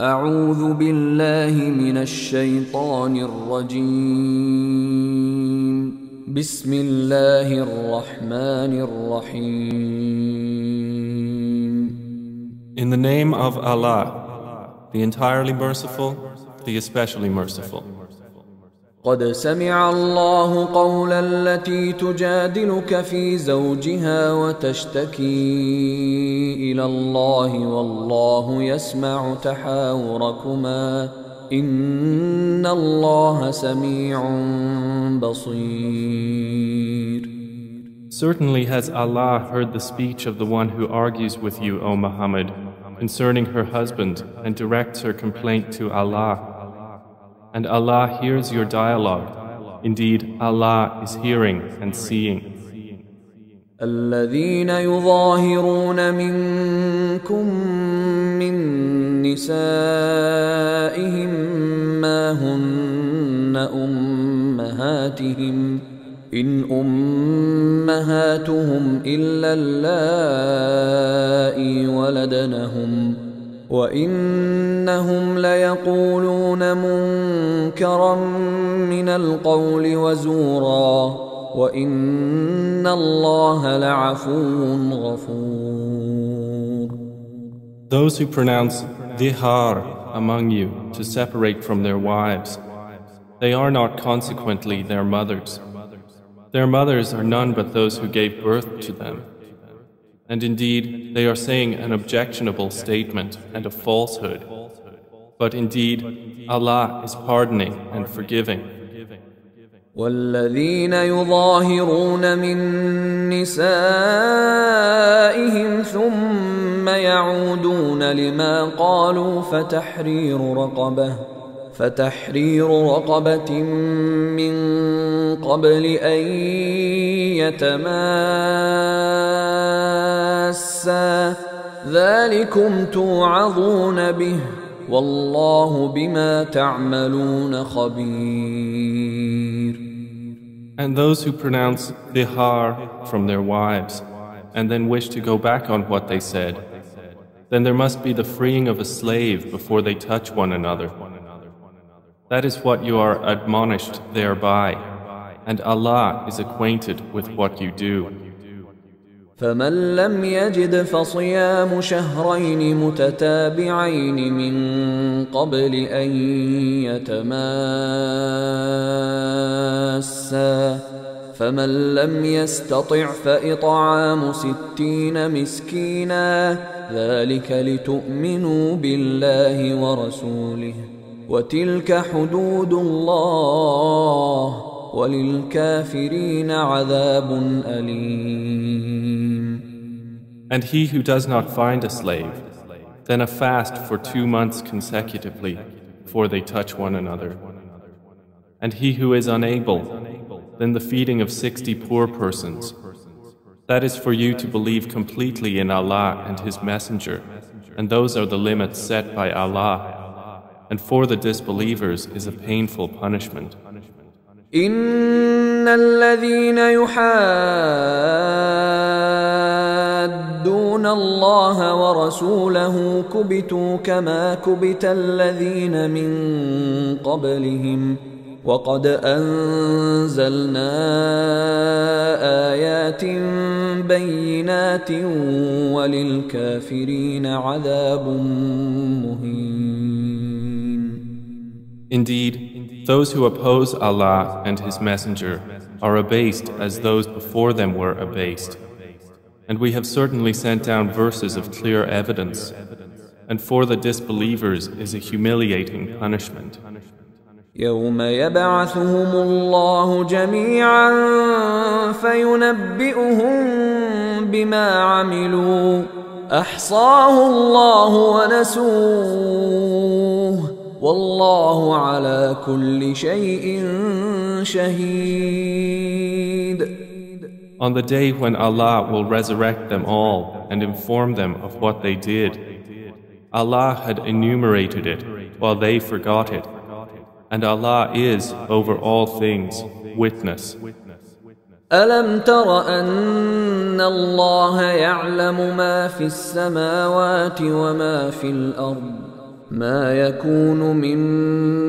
أعوذ بالله من الشيطان الرجيم بسم الله الرحمن الرحيم In the name of Allah, the entirely merciful, the especially merciful. قد سمع الله قول التي تجادلك في زوجها وتشتكي الى الله والله يسمع تحاوركما ان الله سميع بصير Certainly has Allah heard the speech of the one who argues with you, O Muhammad, concerning her husband and directs her complaint to Allah. And Allah hears your dialogue. Indeed, Allah is hearing and seeing. الذين يظاهرون منكم من نسائهم ما هن امهاتهم ان امهاتهم الا اللائي ولدنهم وانهم ليقولون منكرا من القول وزورا وان الله لعفو غفور Those who pronounce dihar among you to separate from their wives, they are not consequently their mothers. Their mothers are none but those who gave birth to them. And indeed, they are saying an objectionable statement and a falsehood. But indeed, Allah is pardoning and forgiving. والذين يظاهرون من نسائهم ثم يعودون لما قالوا فتحرير رقبة فتحرير رقبة من قبل أن يتماسا ذلكم توعظون به And those who pronounce dihar from their wives and then wish to go back on what they said, then there must be the freeing of a slave before they touch one another. That is what you are admonished thereby, and Allah is acquainted with what you do. فمن لم يجد فصيام شهرين متتابعين من قبل أن يتماسا. فمن لم يستطع فإطعام ستين مسكينا. ذلك لتؤمنوا بالله ورسوله. وتلك حدود الله. وللكافرين عذاب أليم And he who does not find a slave, then a fast for two months consecutively before they touch one another. And he who is unable, then the feeding of sixty poor persons. That is for you to believe completely in Allah and His Messenger, and those are the limits set by Allah. And for the disbelievers is a painful punishment. إن الذين يحادون الله ورسوله كبتوا كما كبت الذين من قبلهم وقد أنزلنا آيات بينات وللكافرين عذاب مهين Indeed, those who oppose Allah and His Messenger are abased as those before them were abased. And we have certainly sent down verses of clear evidence, and for the disbelievers is a humiliating punishment. يوم يبعثهم الله جميعا فينبئهم بما عملوا احصاه الله ونسوه والله على كل شيء شهيد On the day when Allah will resurrect them all and inform them of what they did, Allah had enumerated it while they forgot it. And Allah is, over all things, witness. ألم تر أن الله يعلم ما في السماوات وما في الأرض ما يكون من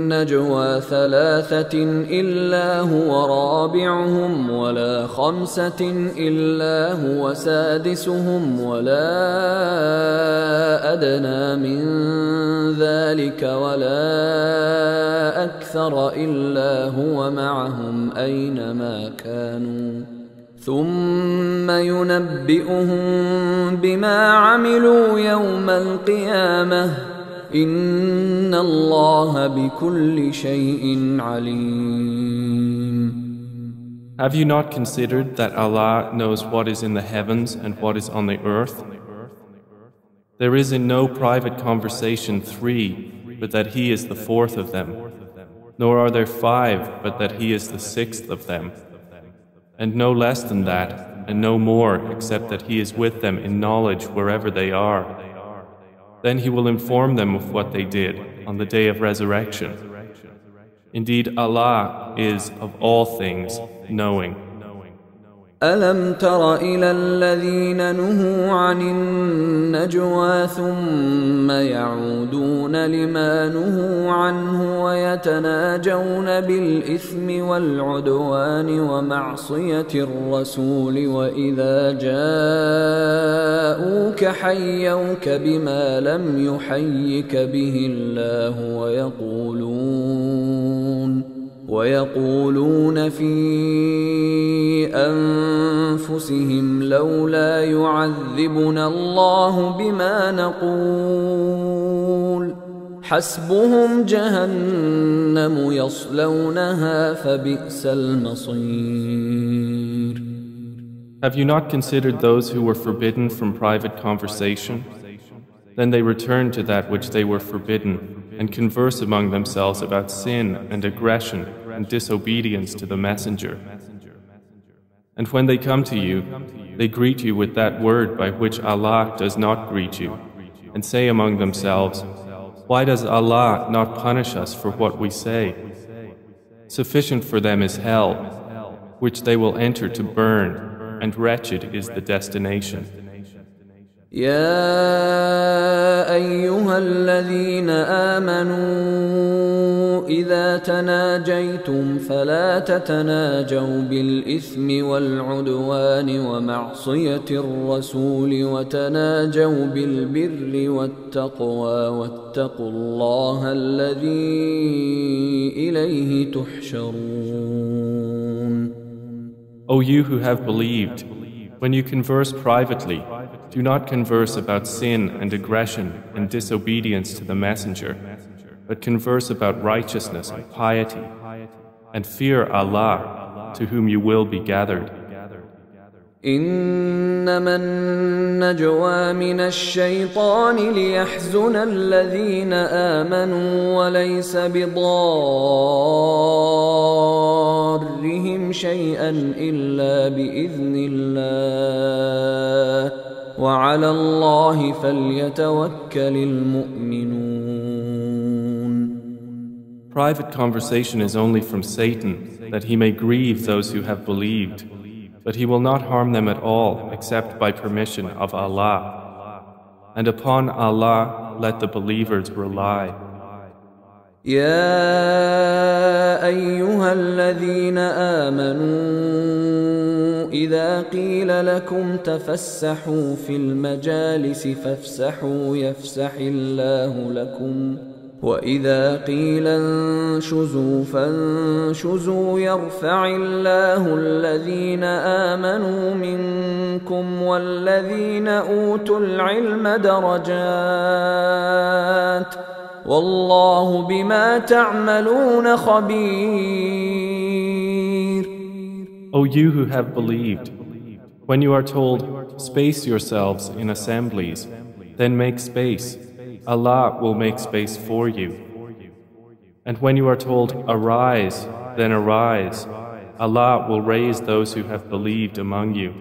نجوى ثلاثة إلا هو رابعهم ولا خمسة إلا هو سادسهم ولا أدنى من ذلك ولا أكثر إلا هو معهم أينما كانوا. ثم ينبئهم بما عملوا يوم القيامة. إن الله بكل شيء عليم Have you not considered that Allah knows what is in the heavens and what is on the earth? There is in no private conversation three, but that He is the fourth of them. Nor are there five, but that He is the sixth of them. And no less than that, and no more, except that He is with them in knowledge wherever they are. Then he will inform them of what they did on the day of resurrection. Indeed, Allah is of all things knowing. ألم تر إلى الذين نهوا عن النجوى ثم يعودون لما نهوا عنه ويتناجون بالإثم والعدوان ومعصية الرسول وإذا جاءوك حيوك بما لم يحيك به الله ويقولون ويقولون في انفسهم لولا يعذبنا الله بما نقول حسبهم جهنم يصلونها فبئس المصير Have you not considered those who were forbidden from private conversation? Then they return to that which they were forbidden and converse among themselves about sin and aggression and disobedience to the Messenger. And when they come to you, they greet you with that word by which Allah does not greet you, and say among themselves, Why does Allah not punish us for what we say? Sufficient for them is hell, which they will enter to burn, and wretched is the destination. يا ايها الذين امنوا اذا تناجيتم فلا تتناجوا بالاثم والعدوان ومعصيه الرسول وتناجوا بالبر والتقوى واتقوا الله الذي اليه تحشرون O you who have believed, when you converse privately, Do not converse about sin and aggression and disobedience to the Messenger, but converse about righteousness and piety, and fear Allah, to whom you will be gathered. إنما النجوى من الشيطان ليحزن الذين آمنوا وليس بضارهم شيئا إلا بإذن الله وعلى الله فليتوكل المؤمنون Private conversation is only from Satan that he may grieve those who have believed but he will not harm them at all except by permission of Allah and upon Allah let the believers rely يا أيها الذين آمنوا إذا قيل لكم تفسحوا في المجالس فافسحوا يفسح الله لكم وإذا قيل انشزوا فانشزوا يرفع الله الذين آمنوا منكم والذين أوتوا العلم درجات والله بما تعملون خبير O you who have believed, when you are told, space yourselves in assemblies, then make space. Allah will make space for you. And when you are told, arise, then arise. Allah will raise those who have believed among you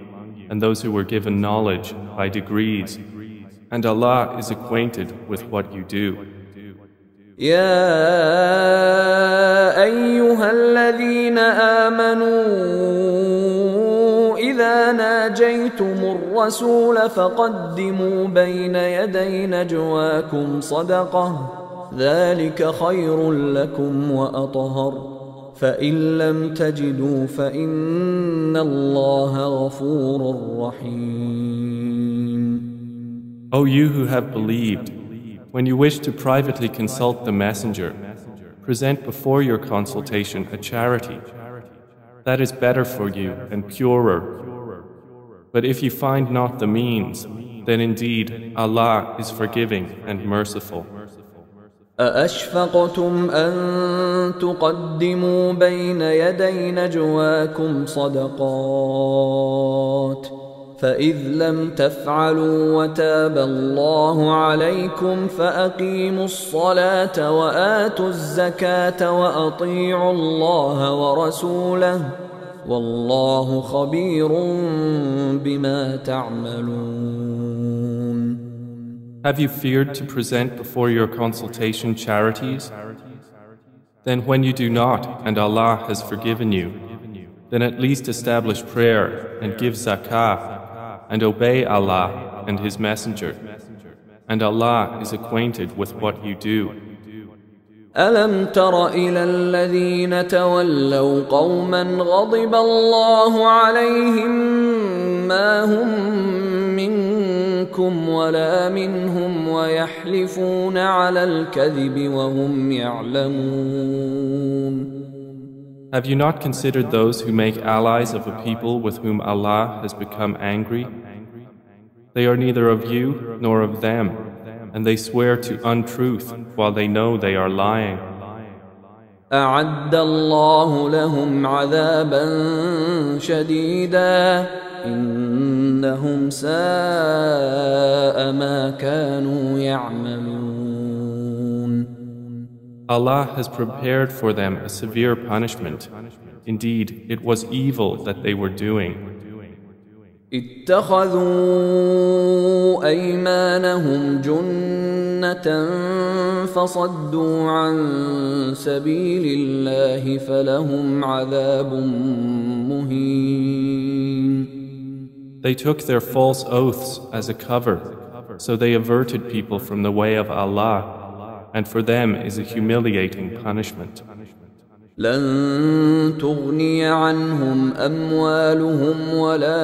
and those who were given knowledge by degrees. And Allah is acquainted with what you do. يا ايها الذين امنوا اذا ناجيتم الرسول فقدموا بين يدي نجواكم صدقه ذلك خير لكم وأطهر فإن لم تجدوا فإن الله غفور رحيم O you who have believed, when you wish to privately consult the messenger, present before your consultation a charity. That is better for you and purer. But if you find not the means, then indeed Allah is forgiving and merciful. أأشفقتم أن تقدموا بين يدي نجواكم صدقات فإذ لم تفعلوا وتاب الله عليكم فأقيموا الصلاة وآتوا الزكاة وأطيعوا الله ورسوله والله خبير بما تعملون Have you feared to present before your consultation charities? Then when you do not, and Allah has forgiven you, then at least establish prayer and give zakah and obey Allah and His Messenger. And Allah is acquainted with what you do. ألم تر إلى الذين تولوا قوما غضب الله عليهم ما هم منكم ولا منهم ويحلفون على الكذب وهم يعلمون Have you not considered those who make allies of a people with whom Allah has become angry? They are neither of you nor of them, and they swear to untruth while they know they are lying. أعد الله لهم عذابا شديدا إنهم ساء ما كانوا يعملون Allah has prepared for them a severe punishment. Indeed, it was evil that they were doing. اتخذوا أيمانهم جنة فصدوا عن سبيل الله فلهم عذاب مهين They took their false oaths as a cover, so they averted people from the way of Allah, and for them is a humiliating punishment. لن تغني عنهم أموالهم ولا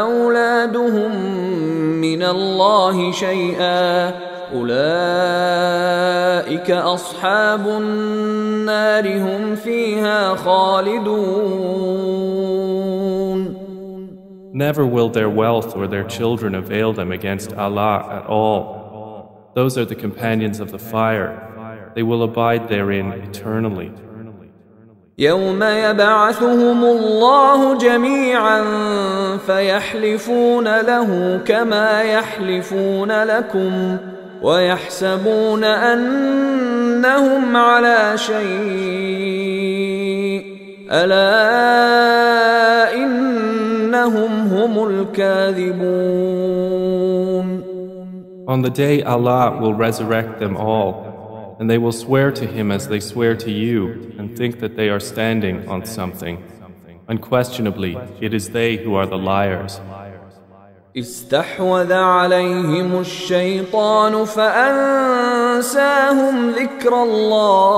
أولادهم من الله شيئا أولئك أصحاب النار هم فيها خالدون Never will their wealth or their children avail them against Allah at all. Those are the companions of the fire. They will abide therein eternally. يوم يبعثهم الله جميعا فيحلفون له كما يحلفون لكم ويحسبون انهم على شيء الا انهم هم الكاذبون On the day Allah will resurrect them all, and they will swear to Him as they swear to you, and think that they are standing on something. Unquestionably, it is they who are the liars. استحوذ عليهم الشيطان فأنساهم ذكر الله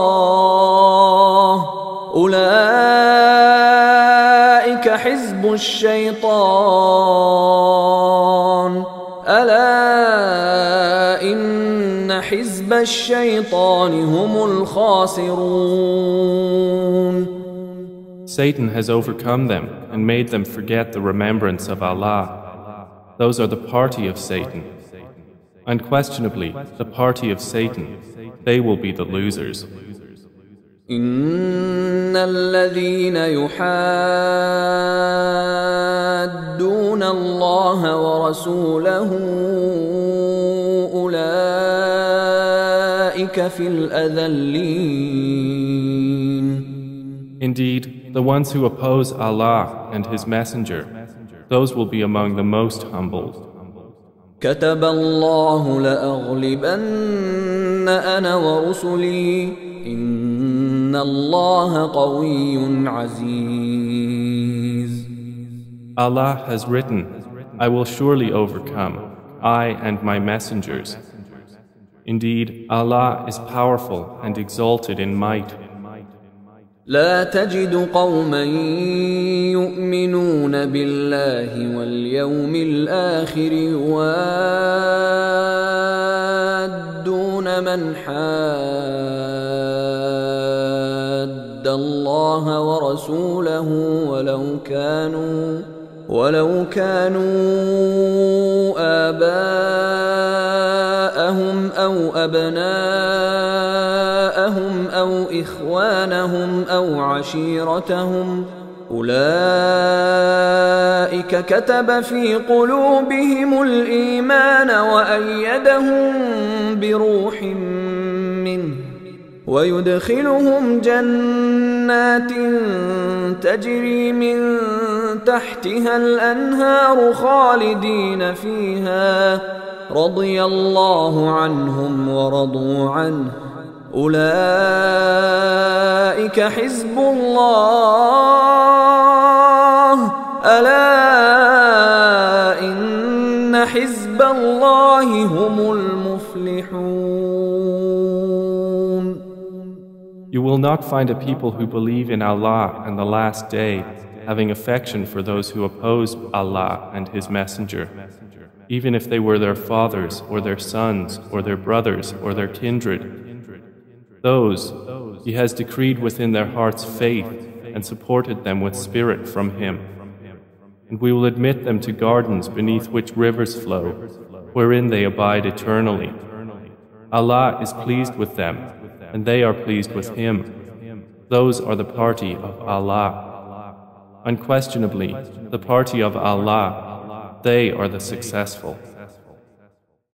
أولئك حزب الشيطان حزب الشيطان هم الخاسرون Satan has overcome them and made them forget the remembrance of Allah. Those are the party of Satan. Unquestionably, the party of Satan, they will be the losers. إن الذين يحادون الله ورسوله في الأذلين Indeed, the ones who oppose Allah and His Messenger, those will be among the most humbled. كتب الله لأغلبن أنا ورسلي إن الله قوي عزيز Allah has written, I will surely overcome, I and my messengers. Indeed, Allah is powerful and exalted in might. لا تجد قوما يؤمنون بالله واليوم الآخر يوادون من حاد الله ورسوله ولو كانوا ولو كانوا آباءهم أو أبناءهم أو إخوانهم أو عشيرتهم أولئك كتب في قلوبهم الإيمان وأيدهم بروح منه ويدخلهم جنات تجري من تحتها الأنهار خالدين فيها. رضي الله عنهم ورضوا عنه. أولئك حزب الله. ألا إن حزب الله هم المفلحون. You will not find a people who believe in Allah and the last day. Having affection for those who oppose Allah and His Messenger, even if they were their fathers or their sons or their brothers or their kindred. Those He has decreed within their hearts faith and supported them with spirit from Him. And we will admit them to gardens beneath which rivers flow, wherein they abide eternally. Allah is pleased with them, and they are pleased with Him. Those are the party of Allah. Unquestionably, the party of Allah, they are the successful.